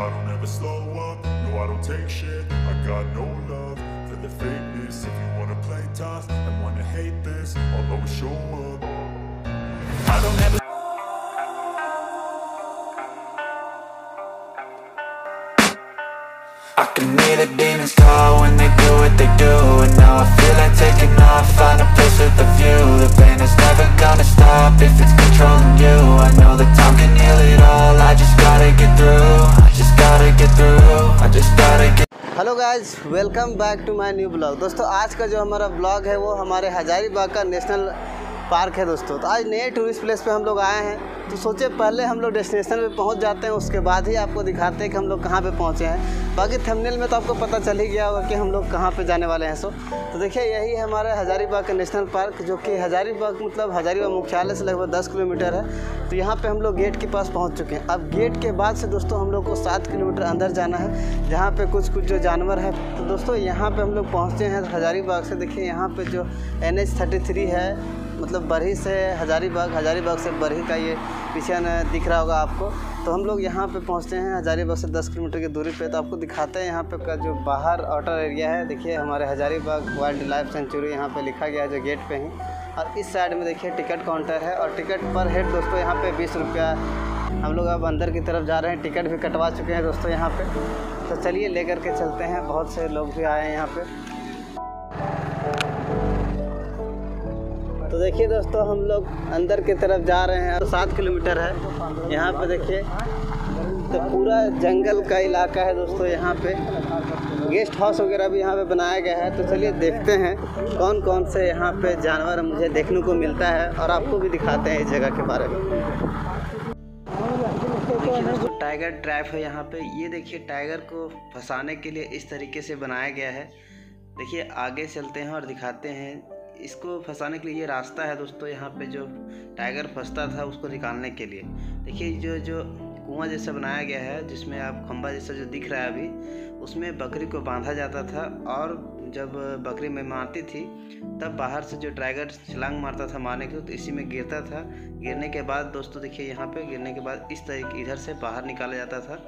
I don't ever slow up, no I don't take shit. I got no love for the fakeness. If you wanna play tough and wanna hate this I'll always show up. I don't ever I can hear the demons call when they do what they do And now I feel like taking off, find a place with a view. The pain is never gonna stop if it's controlling you. I know hello guys, welcome back to my new blog. दोस्तों, आज का जो हमारा blog है, वो हमारे हजारीबाग का national park है दोस्तों। तो आज नए टूरिस्ट प्लेस पे हम लोग आए हैं। तो सोचे पहले हम लोग डेस्टिनेशन पे पहुँच जाते हैं, उसके बाद ही आपको दिखाते हैं कि हम लोग कहाँ पे पहुँचे हैं। बाकी थंबनेल में तो आपको पता चल ही गया होगा कि हम लोग कहाँ पे जाने वाले हैं सो तो देखिए, यही है हमारा हजारीबाग का नेशनल पार्क जो कि हजारीबाग मतलब हजारीबाग मुख्यालय से लगभग दस किलोमीटर है। तो यहाँ पर हम लोग गेट के पास पहुँच चुके हैं। अब गेट के बाद से दोस्तों, हम लोग को सात किलोमीटर अंदर जाना है, जहाँ पर कुछ कुछ जो जानवर है। तो दोस्तों, यहाँ पर हम लोग पहुँचे हैं हजारीबाग से। देखिए, यहाँ पर जो एन है मतलब बरही से, हजारीबाग हजारीबाग से बरही का ये पीछे दिख रहा होगा आपको। तो हम लोग यहाँ पे पहुँचते हैं, हजारीबाग से 10 किलोमीटर की दूरी पे। तो आपको दिखाते हैं यहाँ पे का जो बाहर आउटर एरिया है। देखिए, हमारे हजारीबाग वाइल्ड लाइफ सेंचुरी यहाँ पे लिखा गया है जो गेट पे ही। और इस साइड में देखिए टिकट काउंटर है। और टिकट पर हेड दोस्तों यहाँ पे बीस रुपया। हम लोग अब अंदर की तरफ़ जा रहे हैं। टिकट भी कटवा चुके हैं दोस्तों यहाँ पे। तो चलिए लेकर के चलते हैं। बहुत से लोग भी आए हैं यहाँ पे। तो देखिए दोस्तों, हम लोग अंदर की तरफ़ जा रहे हैं। सात किलोमीटर है। यहाँ पे देखिए तो पूरा जंगल का इलाका है दोस्तों यहाँ पे। गेस्ट हाउस वगैरह भी यहाँ पे बनाया गया है। तो चलिए देखते हैं कौन कौन से यहाँ पे जानवर मुझे देखने को मिलता है और आपको भी दिखाते हैं इस जगह के बारे में। देखिए दोस्तों टाइगर ट्रैप है यहाँ पे। ये देखिए टाइगर को फंसाने के लिए इस तरीके से बनाया गया है। देखिए, आगे चलते हैं और दिखाते हैं। इसको फंसाने के लिए ये रास्ता है दोस्तों यहाँ पे जो टाइगर फंसता था उसको निकालने के लिए। देखिए जो जो कुआँ जैसा बनाया गया है, जिसमें आप खम्बा जैसा जो दिख रहा है अभी, उसमें बकरी को बांधा जाता था और जब बकरी में मारती थी, तब बाहर से जो टाइगर छलांग मारता था मारने के तो इसी में गिरता था। गिरने के बाद दोस्तों देखिए यहाँ पे, गिरने के बाद इस तरीके इधर से बाहर निकाला जाता था,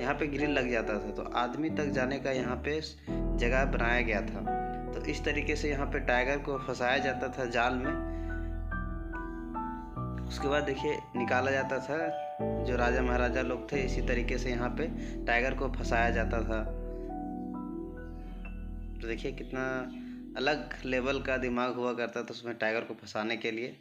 यहाँ पे ग्रिल लग जाता था। तो आदमी तक जाने का यहाँ पे जगह बनाया गया था। तो इस तरीके से यहाँ पे टाइगर को फंसाया जाता था जाल में। उसके बाद देखिए, निकाला जाता था। जो राजा महाराजा लोग थे, इसी तरीके से यहाँ पे टाइगर को फंसाया जाता था। तो देखिए, कितना अलग लेवल का दिमाग हुआ करता था उसमें टाइगर को फंसाने के लिए।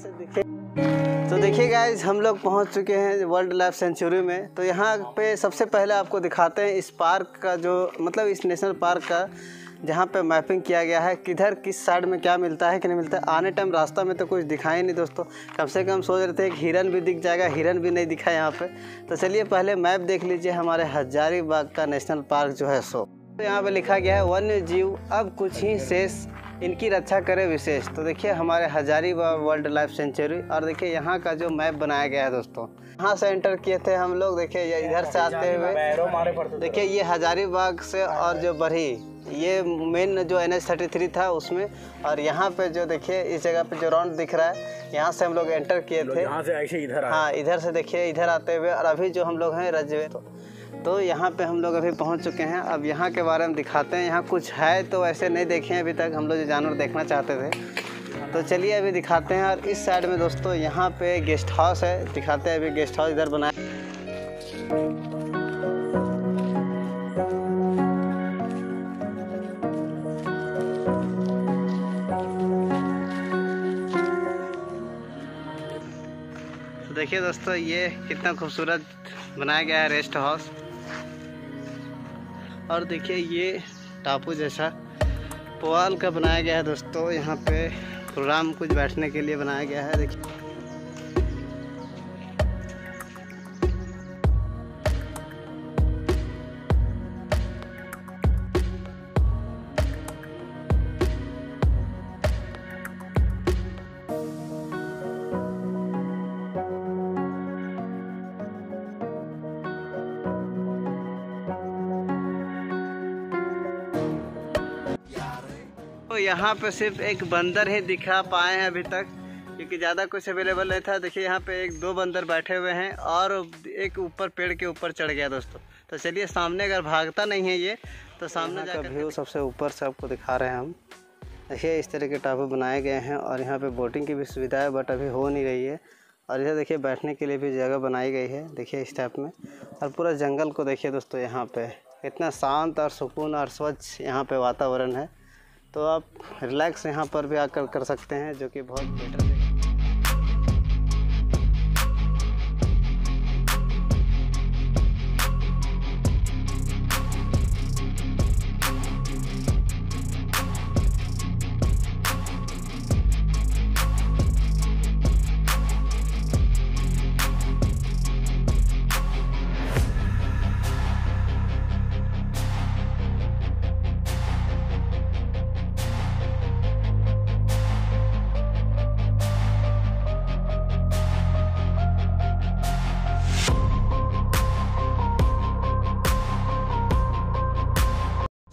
तो देखिए गाइज़ हम लोग पहुँच चुके हैं वर्ल्ड लाइफ सेंचुरी में। तो यहाँ पे सबसे पहले आपको दिखाते हैं इस पार्क का जो मतलब इस नेशनल पार्क का, जहाँ पे मैपिंग किया गया है, किधर, किस साइड में क्या मिलता है कि नहीं मिलता है। आने टाइम रास्ता में तो कुछ दिखाई नहीं दोस्तों। कम से कम सोच रहे थे कि हिरन भी दिख जाएगा, हिरन भी नहीं दिखा यहाँ पे। तो चलिए पहले मैप देख लीजिए हमारे हजारीबाग का नेशनल पार्क जो है सो तो यहाँ पे लिखा गया है वन्य जीव अब कुछ ही शेष इनकी रक्षा करे विशेष। तो देखिए हमारे हजारीबाग वर्ल्ड लाइफ सेंचुरी और देखिए यहाँ का जो मैप बनाया गया है दोस्तों यहाँ से एंटर किए थे हम लोग देखिए ये इधर से आते हुए। देखिए ये हजारीबाग से और जो बढ़ी ये मेन जो एन एच थर्टी थ्री था उसमें और यहाँ पे जो देखिए इस जगह पे जो राउंड दिख रहा है यहाँ से हम लोग एंटर किए थे। यहाँ से ऐसे इधर हाँ इधर से देखिए इधर आते हुए और अभी जो हम लोग हैं रजवे तो तो यहाँ पे हम लोग अभी पहुँच चुके हैं। अब यहाँ के बारे में दिखाते हैं। यहाँ कुछ है तो ऐसे नहीं देखे हैं अभी तक। हम लोग जो जानवर देखना चाहते थे। तो चलिए अभी दिखाते हैं। और इस साइड में दोस्तों यहाँ पे गेस्ट हाउस है। दिखाते हैं अभी गेस्ट हाउस इधर बनाया देखिए दोस्तों, ये कितना खूबसूरत बनाया गया है रेस्ट हाउस। और देखिए, ये टापू जैसा पवाल का बनाया गया है दोस्तों। यहाँ पे प्रोग्राम कुछ बैठने के लिए बनाया गया है। देखिए। यहाँ पे सिर्फ़ एक बंदर ही दिखा पाए हैं अभी तक क्योंकि ज़्यादा कुछ अवेलेबल नहीं था। देखिए यहाँ पे एक दो बंदर बैठे हुए हैं और एक ऊपर पेड़ के ऊपर चढ़ गया दोस्तों। तो चलिए सामने अगर भागता नहीं है ये तो सामने का व्यू सबसे ऊपर से आपको दिखा रहे हैं हम। देखिए इस तरह के टापू बनाए गए हैं और यहाँ पे बोटिंग की भी सुविधा है बट अभी हो नहीं रही है। और इधर देखिए बैठने के लिए भी जगह बनाई गई है देखिए इस टाइप में। और पूरा जंगल को देखिए दोस्तों यहाँ पे। इतना शांत और सुकून और स्वच्छ यहाँ पे वातावरण है। तो आप रिलैक्स यहाँ पर भी आकर कर सकते हैं, जो कि बहुत बेटर है।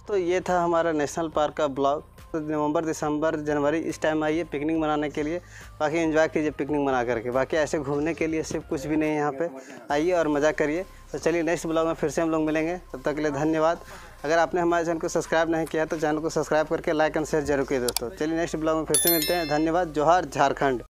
तो ये था हमारा नेशनल पार्क का ब्लॉग। तो नवंबर, दिसंबर, जनवरी, इस टाइम आइए पिकनिक मनाने के लिए। बाकी एंजॉय कीजिए पिकनिक मना करके। बाकी ऐसे घूमने के लिए सिर्फ़ कुछ भी नहीं है यहाँ पे। आइए और मज़ा करिए। तो चलिए नेक्स्ट ब्लॉग में फिर से हम लोग मिलेंगे। तब तक के लिए धन्यवाद। अगर आपने हमारे चैनल को सब्सक्राइब नहीं किया तो चैनल को सब्सक्राइब करके लाइक एंड शेयर ज़रूर किए दोस्तों। चलिए नेक्स्ट ब्लॉग में फिर से मिलते हैं। धन्यवाद। जोहार, झारखंड।